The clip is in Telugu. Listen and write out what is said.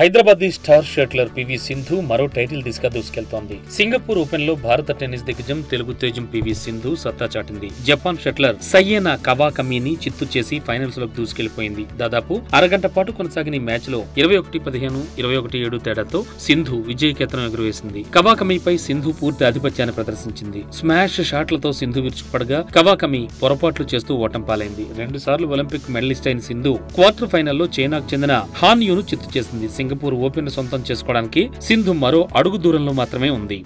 Hyderabad star shuttler PV Sindhu మరో టైటిల్ దిశగా దూసుకెళ్తోంది. సింగపూర్ ఓపెన్లో భారత టెన్నిస్ దిగ్గజం తెలుగు తేజం పివి సింధు సత్తా చాటింది. జపాన్ షట్లర్ సయ్యేనా కవాకమీని చిత్తు చేసి ఫైనల్స్లోకి దూసుకెళ్ళిపోయింది. దాదాపు అరగంట పాటు కొనసాగిన ఈ మ్యాచ్లో ఇరవై ఒకటి పదిహేను ఇరవై ఒకటి ఏడు తేడాతో సింధు విజయ కేతనం ఎగురవేసింది. కవాకమీపై సింధు పూర్తి ఆధిపత్యాన్ని ప్రదర్శించింది. స్మాష్ షాట్లతో సింధు విరుచుకుపడగా కవాకమి పొరపాట్లు చేస్తూ ఓటం పాలైంది. రెండు సార్లు ఒలింపిక్ మెడలిస్ట్ అయిన సింధు క్వార్టర్ ఫైనల్లో చైనాకు చెందిన హాన్ యూను చిత్తు చేసింది. సింగపూర్ ఓపెన్ సొంతం చేసుకోవడానికి సింధు మరో అడుగు దూరంలో మాత్రమే ఉంది.